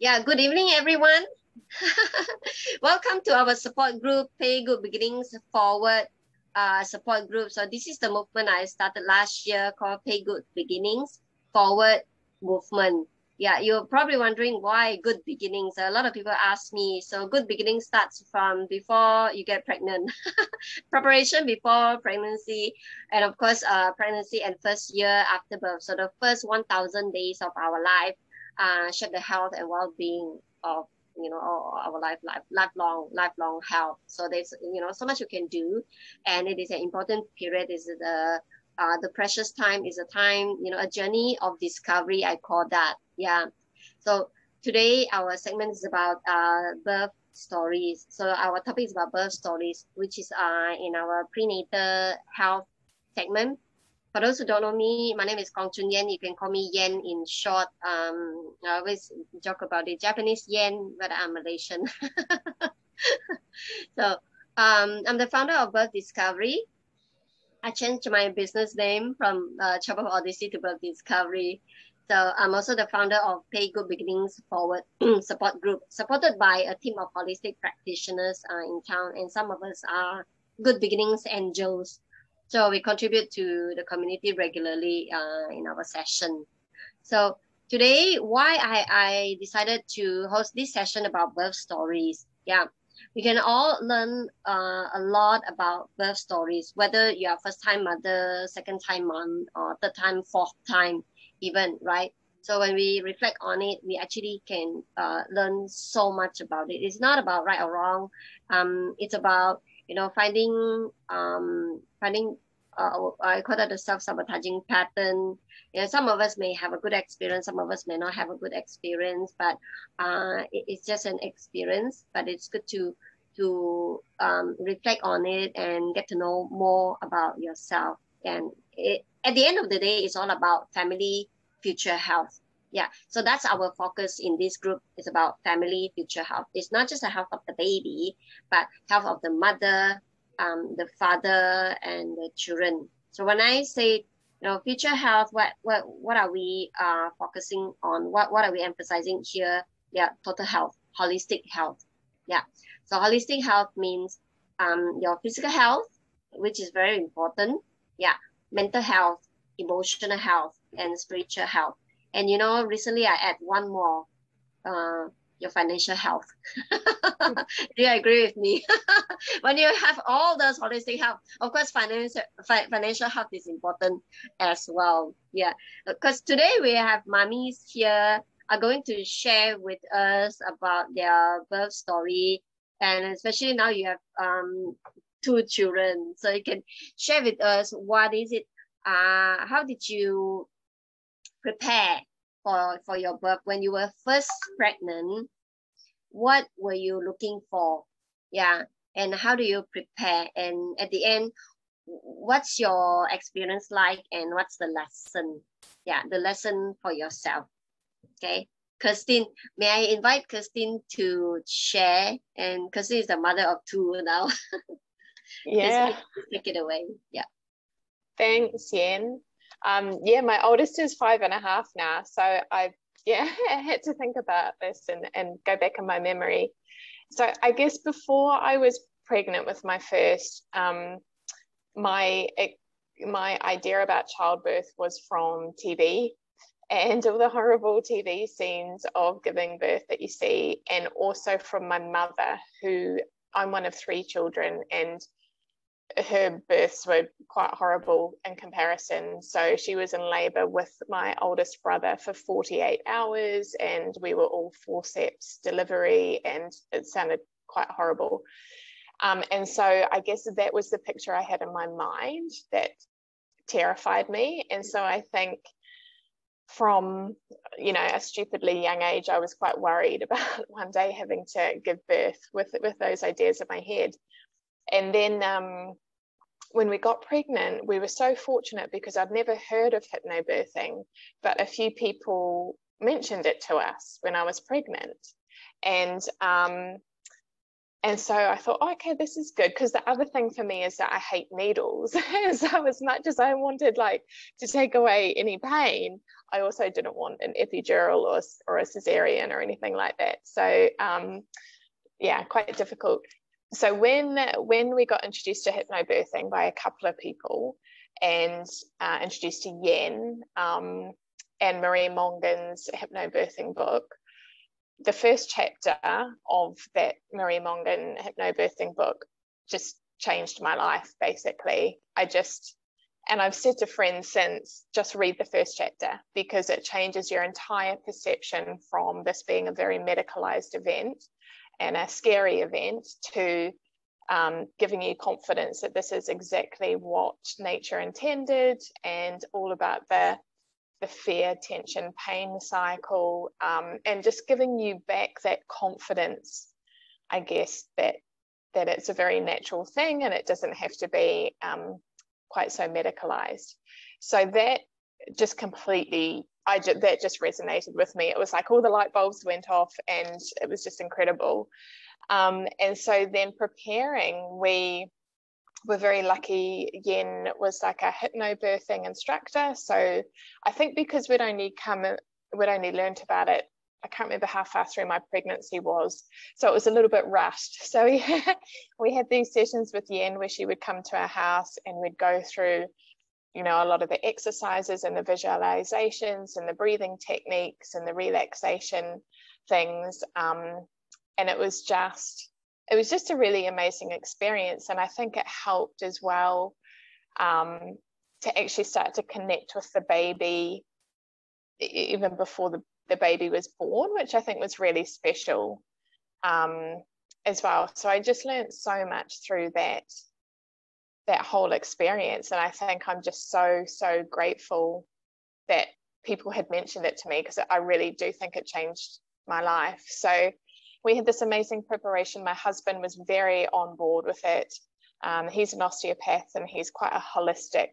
Yeah, good evening, everyone. Welcome to our support group, Pay Good Beginnings Forward uh, support group. So this is the movement I started last year called Pay Good Beginnings Forward Movement. Yeah, you're probably wondering why good beginnings. A lot of people ask me. So good beginning starts from before you get pregnant, preparation before pregnancy, and of course, uh, pregnancy and first year after birth. So the first 1,000 days of our life, uh, shape the health and well-being of you know our life, life lifelong lifelong health. So there's you know so much you can do. And it is an important period. Is the uh, the precious time. Is a time you know a journey of discovery i call that. Yeah. So today our segment is about uh, birth stories. So our topic is about birth stories which is uh, in our prenatal health segment for those who don't know me, my name is Kong Choon Yen. You can call me Yen in short. Um, I always joke about the Japanese Yen, but I'm Malaysian. so um, I'm the founder of Birth Discovery. I changed my business name from uh, Chapel Odyssey to Birth Discovery. So I'm also the founder of Pay Good Beginnings Forward support group, supported by a team of holistic practitioners uh, in town, and some of us are Good Beginnings Angels. So we contribute to the community regularly uh, in our session. So today, why I, I decided to host this session about birth stories. Yeah, we can all learn uh, a lot about birth stories, whether you are first time mother, second time mom, or third time, fourth time even, right? So when we reflect on it, we actually can uh, learn so much about it. It's not about right or wrong. Um, it's about you know finding um, finding uh, I call that the self-sabotaging pattern. You know, some of us may have a good experience, some of us may not have a good experience, but uh, it, it's just an experience. But it's good to to um, reflect on it and get to know more about yourself. And it, at the end of the day, it's all about family future health. Yeah, so that's our focus in this group. is about family future health. It's not just the health of the baby, but health of the mother, um, the father and the children. So when I say, you know, future health, what what what are we uh, focusing on? What what are we emphasizing here? Yeah, total health, holistic health. Yeah. So holistic health means um, your physical health, which is very important. Yeah, mental health, emotional health, and spiritual health. And you know, recently I add one more. Uh, your financial health. Do you agree with me? when you have all those holistic health, of course, financial fi- financial health is important as well. Yeah, because today we have mummies here are going to share with us about their birth story, and especially now you have um two children, so you can share with us what is it. Uh, how did you prepare for for your birth when you were first pregnant what were you looking for yeah and how do you prepare and at the end what's your experience like and what's the lesson yeah the lesson for yourself okay Kirsten, may I invite Kirsten to share? And Kirsten is the mother of two now. yeah. Take it away. Yeah. Thanks, Yen. Um, yeah, my oldest is five and a half now. So I've, yeah, I had to think about this and, and go back in my memory. So I guess before I was pregnant with my first, um, my my idea about childbirth was from TV and all the horrible TV scenes of giving birth that you see, and also from my mother, who I'm one of three children, and her births were quite horrible in comparison. So she was in labor with my oldest brother for 48 hours, and we were all forceps delivery, and it sounded quite horrible. Um, and so I guess that was the picture I had in my mind that terrified me. And so I think from you know a stupidly young age, I was quite worried about one day having to give birth with with those ideas in my head. And then um, when we got pregnant, we were so fortunate because I'd never heard of hypnobirthing, but a few people mentioned it to us when I was pregnant. And um, and so I thought, oh, okay, this is good. Because the other thing for me is that I hate needles. so as much as I wanted like to take away any pain, I also didn't want an epidural or, or a cesarean or anything like that. So um, yeah, quite difficult. So when when we got introduced to hypnobirthing by a couple of people and uh, introduced to Yen um, and Marie Mongan's hypnobirthing book, the first chapter of that Marie Mongan hypnobirthing book just changed my life basically. I just, and I've said to friends since, just read the first chapter because it changes your entire perception from this being a very medicalized event and a scary event to um, giving you confidence that this is exactly what nature intended and all about the the fear, tension, pain cycle, um, and just giving you back that confidence, I guess, that that it's a very natural thing and it doesn't have to be um, quite so medicalized. So that just completely, I just, that just resonated with me. It was like all the light bulbs went off and it was just incredible. Um, and so then preparing, we we're very lucky Yen was like a hypnobirthing instructor. So I think because we'd only come, we'd only learned about it, I can't remember how far through my pregnancy was. So it was a little bit rushed. So we had, we had these sessions with Yen where she would come to our house and we'd go through, you know, a lot of the exercises and the visualizations and the breathing techniques and the relaxation things. Um, and it was just, it was just a really amazing experience. And I think it helped as well um, to actually start to connect with the baby even before the, the baby was born, which I think was really special um, as well. So I just learned so much through that that whole experience. And I think I'm just so, so grateful that people had mentioned it to me because I really do think it changed my life. So we had this amazing preparation. My husband was very on board with it. Um, he's an osteopath and he's quite a holistic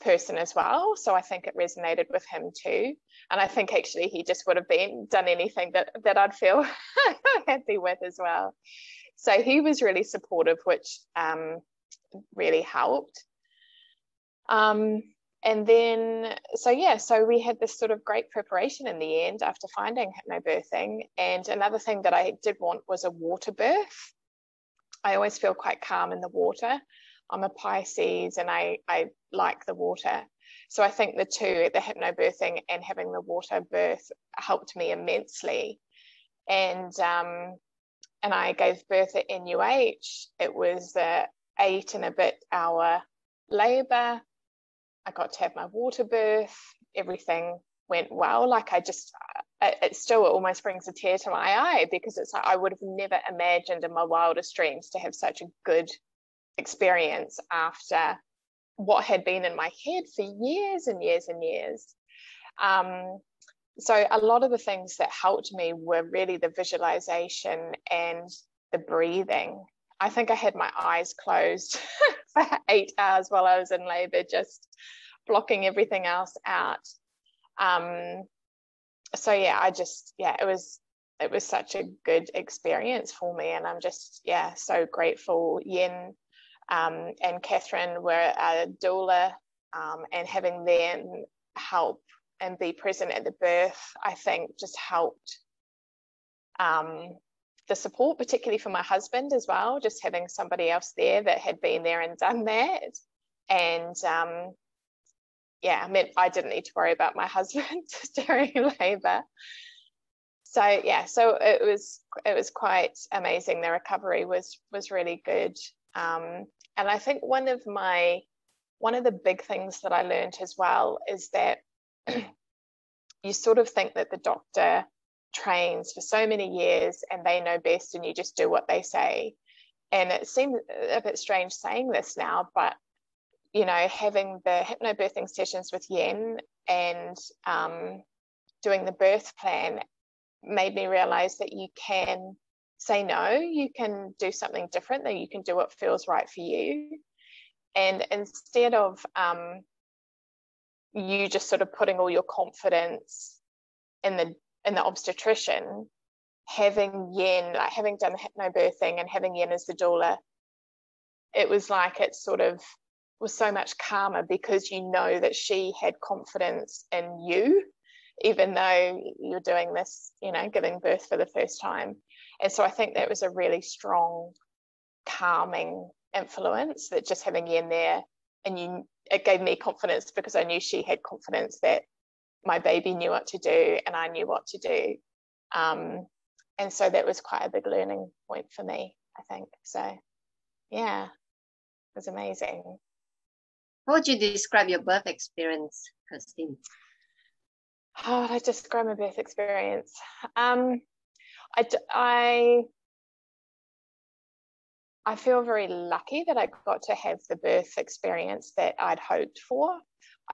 person as well. So I think it resonated with him too. And I think actually he just would have been done anything that, that I'd feel happy with as well. So he was really supportive, which um, really helped. Um, and then so yeah so we had this sort of great preparation in the end after finding hypnobirthing. And another thing that i did want was a water birth. I always feel quite calm in the water. I'm a pisces and i i like the water. So i think the two the hypnobirthing and having the water birth helped me immensely. And um and i gave birth at nuh it was a eight and a bit hour labor I got to have my water birth. Everything went well. Like I just, uh, it still almost brings a tear to my eye because it's like I would have never imagined in my wildest dreams to have such a good experience after what had been in my head for years and years and years. Um, so a lot of the things that helped me were really the visualization and the breathing. I think I had my eyes closed for eight hours while I was in labor, just blocking everything else out. Um, so yeah, I just yeah, it was it was such a good experience for me, and I'm just yeah so grateful. Yen um, and Catherine were a doula, um, and having them help and be present at the birth, I think just helped um, the support, particularly for my husband as well, just having somebody else there that had been there and done that. And um, yeah, I meant I didn't need to worry about my husband during labor. So yeah, so it was it was quite amazing. The recovery was was really good. Um, and I think one of my one of the big things that I learned as well is that you sort of think that the doctor trains for so many years and they know best and you just do what they say. And it seems a bit strange saying this now, but you know, having the hypnobirthing sessions with Yen and um, doing the birth plan made me realize that you can say no, you can do something different, that you can do what feels right for you. And instead of um, you just sort of putting all your confidence in the in the obstetrician, having Yen, like having done the hypnobirthing and having Yen as the doula, it was like it sort of was so much calmer because you know that she had confidence in you, even though you're doing this, you know, giving birth for the first time. And so I think that was a really strong, calming influence that just having Yen there and you it gave me confidence because I knew she had confidence that my baby knew what to do and I knew what to do. Um, and so that was quite a big learning point for me, I think. So, yeah, it was amazing. How would you describe your birth experience, Christine? How would I describe my birth experience? Um, I, I, I feel very lucky that I got to have the birth experience that I'd hoped for.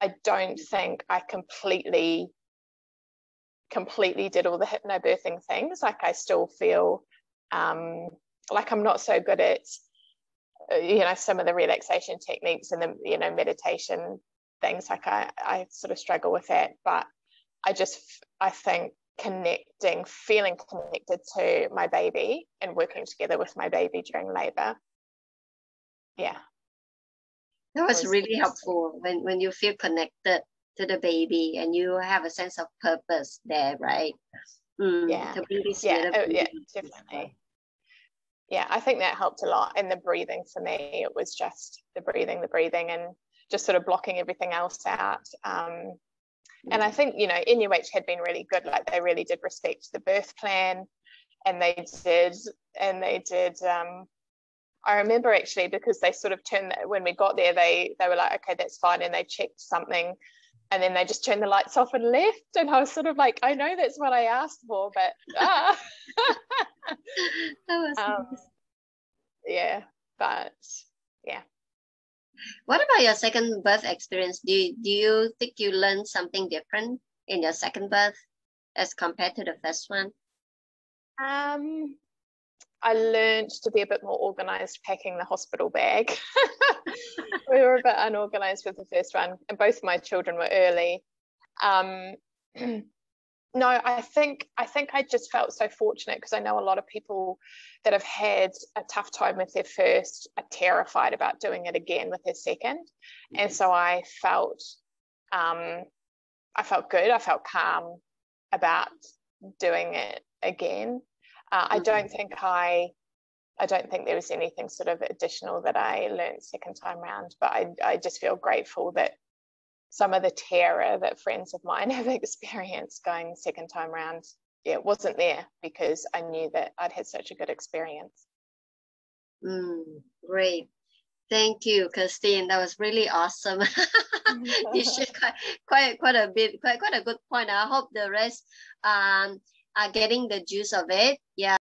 I don't think I completely completely did all the hypnobirthing things. Like I still feel um, like I'm not so good at uh, you know some of the relaxation techniques and the you know meditation things. Like I I sort of struggle with that, but I just I think connecting, feeling connected to my baby and working together with my baby during labor. Yeah. That was really helpful when, when you feel connected to the baby and you have a sense of purpose there, right? Mm, yeah. yeah, oh, yeah, definitely. Yeah, I think that helped a lot. And the breathing for me, it was just the breathing, the breathing, and just sort of blocking everything else out. Um, and I think, you know, NUH had been really good. Like they really did respect the birth plan and they did, and they did, um, I remember actually because they sort of turned, when we got there, they, they were like, okay, that's fine. And they checked something and then they just turned the lights off and left. And I was sort of like, I know that's what I asked for, but ah. that was um, nice. Yeah, but yeah. What about your second birth experience? Do you, do you think you learned something different in your second birth as compared to the first one? Um, I learned to be a bit more organized packing the hospital bag. we were a bit unorganized with the first one, and both my children were early. Um, no, I think I think I just felt so fortunate because I know a lot of people that have had a tough time with their first are terrified about doing it again with their second, and so I felt um, I felt good. I felt calm about doing it again. Uh, I don't mm-hmm. think I I don't think there was anything sort of additional that I learned second time round, but I, I just feel grateful that some of the terror that friends of mine have experienced going second time round, yeah, wasn't there because I knew that I'd had such a good experience. Mm, great. Thank you, Christine. That was really awesome. you shared quite, quite, quite a bit, quite, quite a good point. I hope the rest um, are getting the juice of it. Yeah.